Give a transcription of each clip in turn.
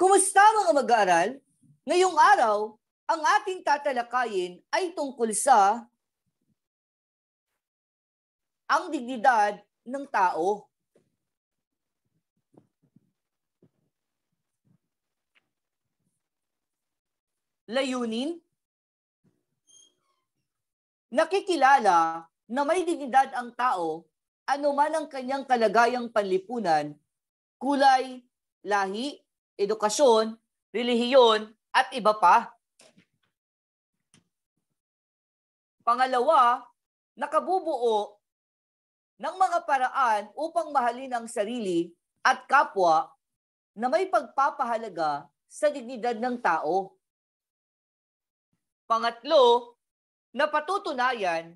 Kumusta mga mag-aaral? Ngayong araw, ang ating tatalakayin ay tungkol sa ang dignidad ng tao. Layunin, nakikilala na may dignidad ang tao anuman ang kanyang kalagayang panlipunan, kulay, lahi, edukasyon, relihiyon, at iba pa. Pangalawa, nakabubuo ng mga paraan upang mahalin ang sarili at kapwa na may pagpapahalaga sa dignidad ng tao. Pangatlo, napatutunayan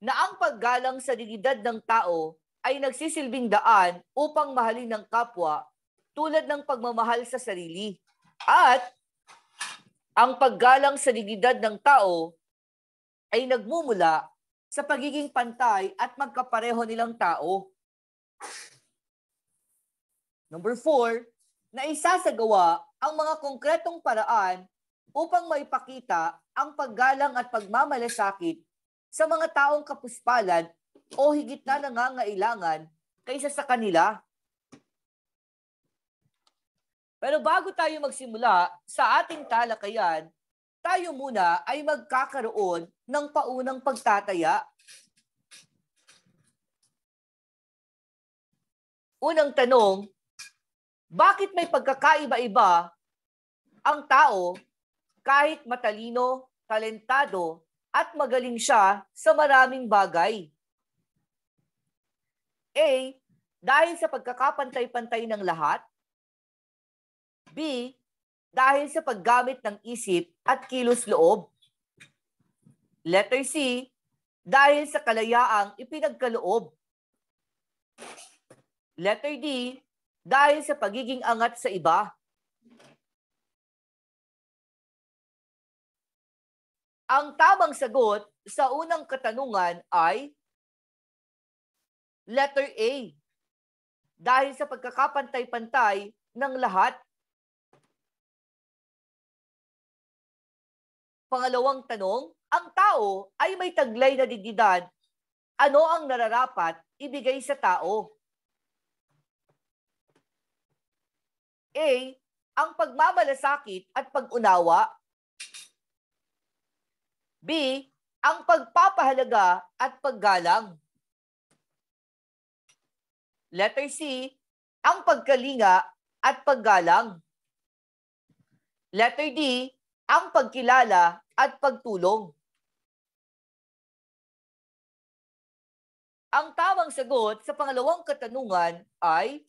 na ang paggalang sa dignidad ng tao ay nagsisilbing daan upang mahalin ng kapwa tulad ng pagmamahal sa sarili. At ang paggalang sa dignidad ng tao ay nagmumula sa pagiging pantay at magkapareho nilang tao. Number four, na isasagawa ang mga konkretong paraan upang maipakita ang paggalang at pagmamalasakit sa mga taong kapuspalan o higit na nangangailangan kaysa sa kanila. Pero bago tayo magsimula sa ating talakayan, tayo muna ay magkakaroon ng paunang pagtataya. Unang tanong, bakit may pagkakaiba-iba ang tao kahit matalino, talentado, at magaling siya sa maraming bagay. A. Dahil sa pagkakapantay-pantay ng lahat. B. Dahil sa paggamit ng isip at kilos loob. Letter C. Dahil sa kalayaang ipinagkaloob. Letter D. Dahil sa pagiging angat sa iba. Ang tamang sagot sa unang katanungan ay letter A. Dahil sa pagkakapantay-pantay ng lahat. Pangalawang tanong, ang tao ay may taglay na dignidad. Ano ang nararapat ibigay sa tao? A. Ang pagmamalasakit at pag-unawa B. Ang pagpapahalaga at paggalang. Letter C. Ang pagkalinga at paggalang. Letter D. Ang pagkilala at pagtulong. Ang tamang sagot sa pangalawang katanungan ay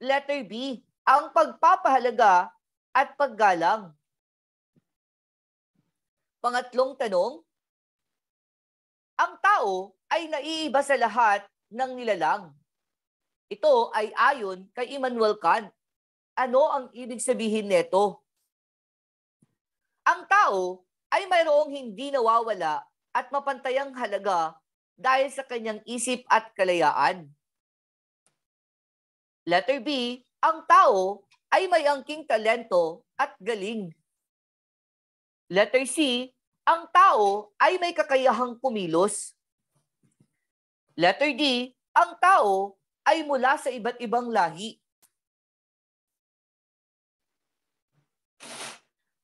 letter B, ang pagpapahalaga at paggalang. Pangatlong tanong, ang tao ay naiiba sa lahat ng nilalang. Ito ay ayon kay Immanuel Kant. Ano ang ibig sabihin nito? Ang tao ay mayroong hindi nawawala at mapantayang halaga dahil sa kanyang isip at kalayaan. Letter B, ang tao ay may angking talento at galing Letter C, ang tao ay may kakayahang kumilos. Letter D, ang tao ay mula sa iba't ibang lahi.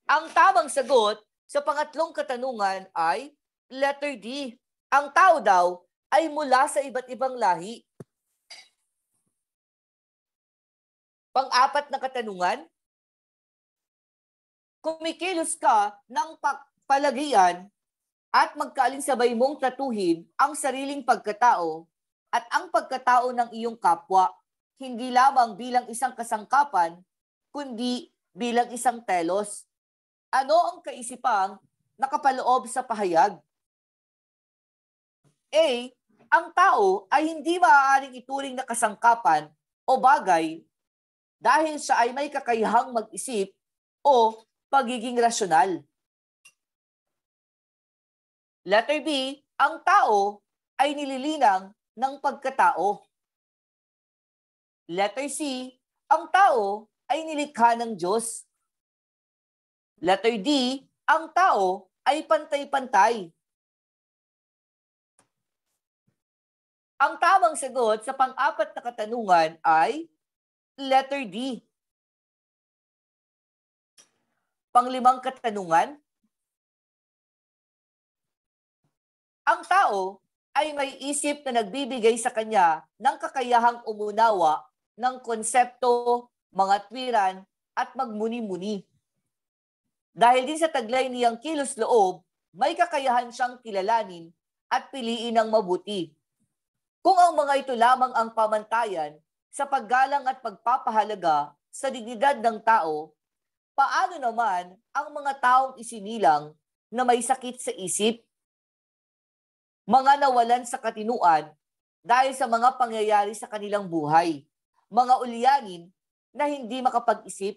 Ang tamang sagot sa pangatlong katanungan ay letter D. Ang tao daw ay mula sa iba't ibang lahi. Pang-apat na katanungan, kumikilos ka ng palagian at magkaalinsabay mong tatuhin ang sariling pagkatao at ang pagkatao ng iyong kapwa, hindi lamang bilang isang kasangkapan, kundi bilang isang telos. Ano ang kaisipang nakapaloob sa pahayag? A. Ang tao ay hindi maaaring ituring na kasangkapan o bagay dahil siya ay may kakayahang mag-isip o pagiging rasyonal. Letter B, ang tao ay nililinang ng pagkatao. Letter C, ang tao ay nilikha ng Diyos. Letter D, ang tao ay pantay-pantay. Ang tamang sagot sa pang-apat na katanungan ay letter D. Panglimang katanungan, ang tao ay may isip na nagbibigay sa kanya ng kakayahang umunawa ng konsepto, mga twiran, at magmuni-muni. Dahil din sa taglay niyang kilos loob, may kakayahan siyang kilalanin at piliin ng mabuti. Kung ang mga ito lamang ang pamantayan sa paggalang at pagpapahalaga sa dignidad ng tao, paano naman ang mga taong isinilang na may sakit sa isip mga nawalan sa katinuan dahil sa mga pangyayari sa kanilang buhay, mga ulyanin na hindi makapag-isip.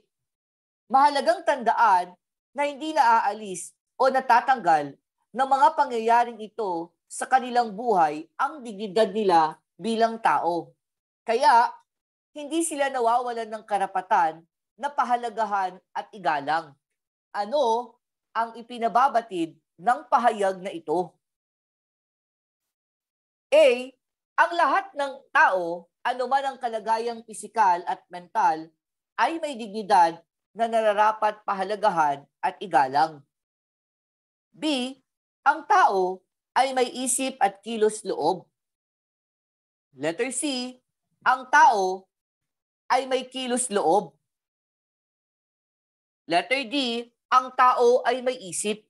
Mahalagang tandaan na hindi naaalis o natatanggal ng mga pangyayaring ito sa kanilang buhay ang dignidad nila bilang tao. Kaya, hindi sila nawawalan ng karapatan na pahalagahan at igalang. Ano ang ipinababatid ng pahayag na ito? A, ang lahat ng tao, anuman ang kalagayang pisikal at mental, ay may dignidad na nararapat pahalagahan at igalang. B, ang tao ay may isip at kilos loob. Letter C, ang tao ay may kilos loob. Letter D, ang tao ay may isip.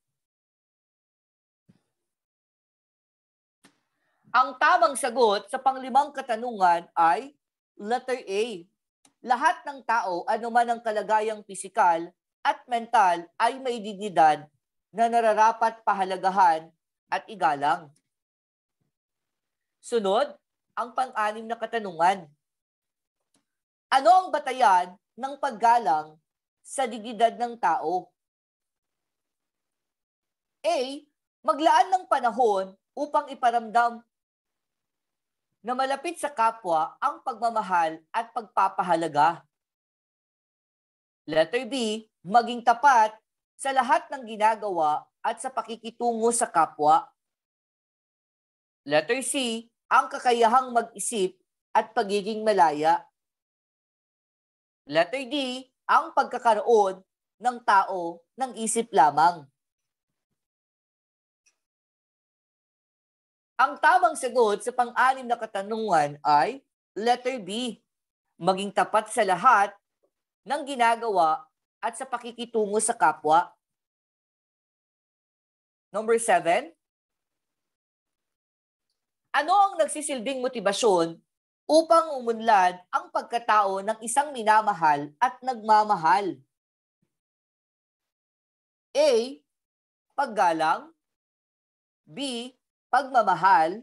Ang tamang sagot sa panglimang katanungan ay letter A. Lahat ng tao, anuman ang kalagayang pisikal at mental ay may dignidad na nararapat pahalagahan at igalang. Sunod, ang pang-anim na katanungan. Ano ang batayan ng paggalang sa dignidad ng tao? A. Maglaan ng panahon upang iparamdam na malapit sa kapwa ang pagmamahal at pagpapahalaga. Letter B, maging tapat sa lahat ng ginagawa at sa pakikitungo sa kapwa. Letter C, ang kakayahang mag-isip at pagiging malaya. Letter D, ang pagkakaroon ng tao ng isip lamang. Ang tamang sagot sa pang-anim na katanungan ay letter B. Maging tapat sa lahat ng ginagawa at sa pakikitungo sa kapwa. Number seven, ano ang nagsisilbing motibasyon upang umunlad ang pagkatao ng isang minamahal at nagmamahal? A. Paggalang B pagmamahal.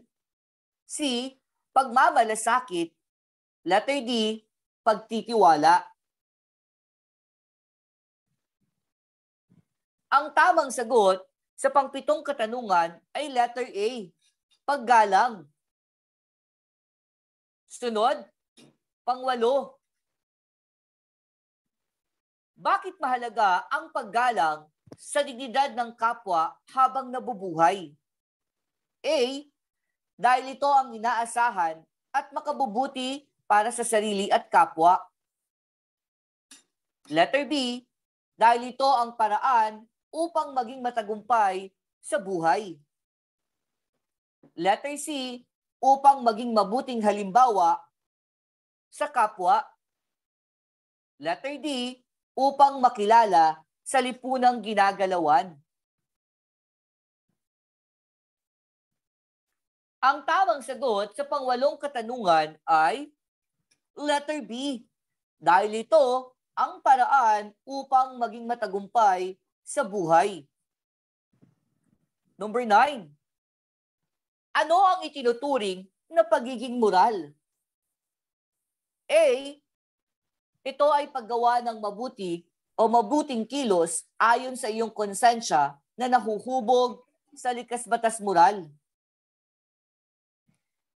C. Pagmamalasakit. Letter D. Pagtitiwala. Ang tamang sagot sa pangpitong katanungan ay letter A. Paggalang. Sunod, pangwalo. Bakit mahalaga ang paggalang sa dignidad ng kapwa habang nabubuhay? A, dahil ito ang inaasahan at makabubuti para sa sarili at kapwa. Letter B, dahil ito ang paraan upang maging matagumpay sa buhay. Letter C, upang maging mabuting halimbawa sa kapwa. Letter D, upang makilala sa lipunang ginagalawan. Ang tamang sagot sa pangwalong katanungan ay letter B. Dahil ito ang paraan upang maging matagumpay sa buhay. Number 9. Ano ang itinuturing na pagiging moral? A. Ito ay paggawa ng mabuti o mabuting kilos ayon sa iyong konsensya na nahuhubog sa likas batas moral.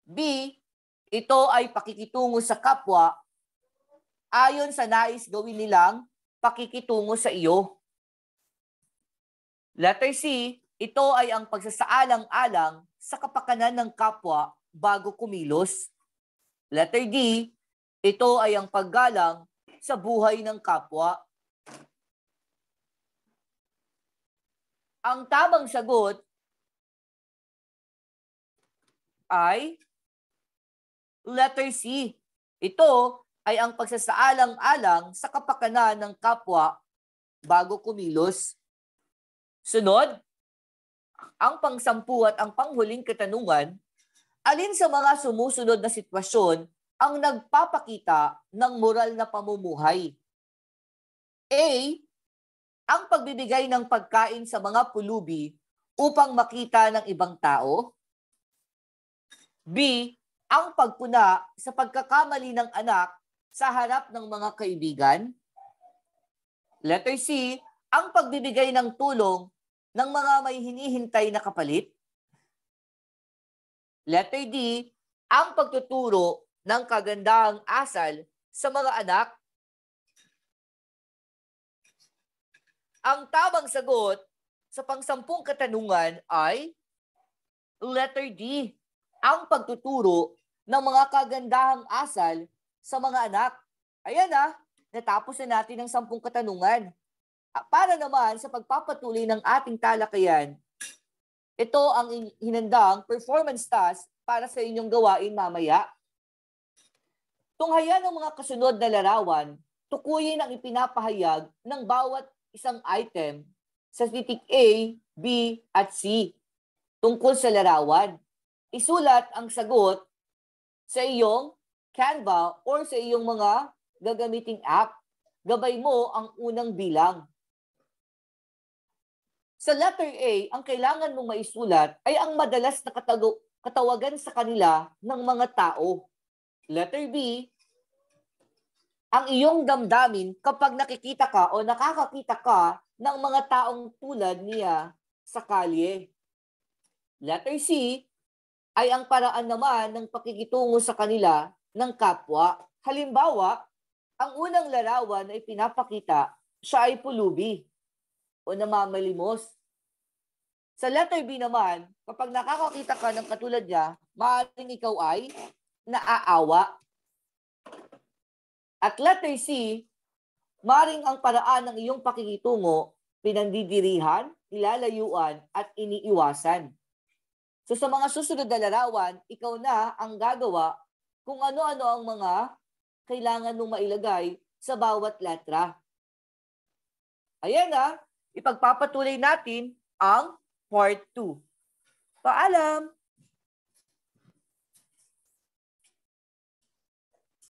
B, ito ay pakikitungo sa kapwa ayon sa nais gawin nilang pakikitungo sa iyo. Letter C, ito ay ang pagsasaalang-alang sa kapakanan ng kapwa bago kumilos. Letter D, ito ay ang paggalang sa buhay ng kapwa. Ang tamang sagot ay letter C. Ito ay ang pagsasaalang-alang sa kapakanan ng kapwa bago kumilos. Sunod, ang pangsampu at ang panghuling katanungan, alin sa mga sumusunod na sitwasyon ang nagpapakita ng moral na pamumuhay? A. Ang pagbibigay ng pagkain sa mga pulubi upang makita ng ibang tao. B. Ang pagpuna sa pagkakamali ng anak sa harap ng mga kaibigan. Letter C. Ang pagbibigay ng tulong ng mga may hinihintay na kapalit. Letter D. Ang pagtuturo ng kagandahang asal sa mga anak. Ang tamang sagot sa pangsampung katanungan ay letter D. Ang pagtuturo ng mga kagandahang asal sa mga anak. Ayan ah, natapos na natin ang sampung katanungan. Ah, para naman sa pagpapatuloy ng ating talakayan, ito ang hinandang performance task para sa inyong gawain mamaya. Tunghayan ng mga kasunod na larawan, tukuyin ang ipinapahayag ng bawat isang item sa titik A, B, at C tungkol sa larawan. Isulat ang sagot sa iyong Canva or sa iyong mga gagamiting app. Gabay mo ang unang bilang. Sa letter A, ang kailangan mong maisulat ay ang madalas na katawagan sa kanila ng mga tao. Letter B, ang iyong damdamin kapag nakikita ka o nakakakita ka ng mga taong tulad niya sa kalye. Letter C ay ang paraan naman ng pakikitungo sa kanila ng kapwa. Halimbawa, ang unang larawan ay pinapakita siya ay pulubi o namamalimos. Sa letter B naman, kapag nakakakita ka ng katulad niya, maaaring ikaw ay naaawa. At letter C, maring ang paraan ng iyong pakikitungo, pinandidirihan, ilalayuan, at iniiwasan. So sa mga susunod na larawan, ikaw na ang gagawa kung ano-ano ang mga kailangan mong mailagay sa bawat letra. Ayan na, ipagpapatuloy natin ang part 2. Paalam!